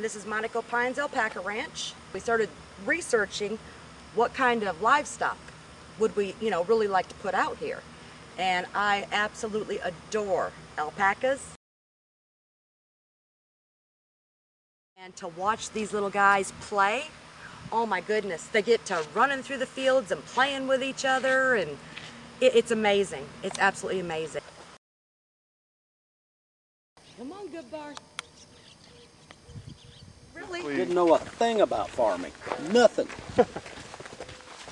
This is Monaco Pines Alpaca Ranch. We started researching what kind of livestock would we, you know, really like to put out here. And I absolutely adore alpacas. And to watch these little guys play, oh my goodness, they get to running through the fields and playing with each other and it, it's amazing. It's absolutely amazing. Come on, good bar. Really? Didn't know a thing about farming. Nothing.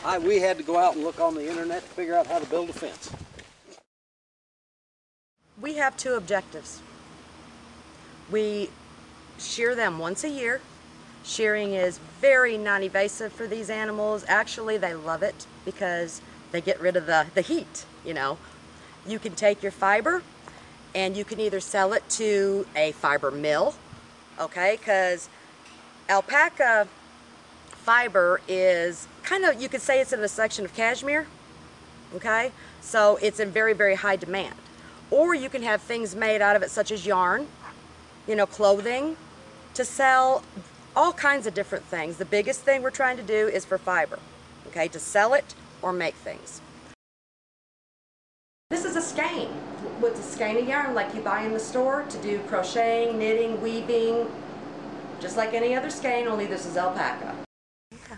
I, we had to go out and look on the internet to figure out how to build a fence. We have two objectives. We shear them once a year. Shearing is very non-invasive for these animals. Actually, they love it because they get rid of the, the heat, you know. You can take your fiber and you can either sell it to a fiber mill, okay, because alpaca fiber is kind of, you could say it's in a section of cashmere, okay? So it's in very, very high demand. Or you can have things made out of it such as yarn, you know, clothing, to sell all kinds of different things. The biggest thing we're trying to do is for fiber, okay, to sell it or make things. This is a skein with a skein of yarn like you buy in the store to do crocheting, knitting, weaving, just like any other skein, only this is alpaca.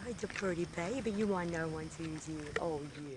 It's a pretty baby. You want no one to sees you. Oh, yeah.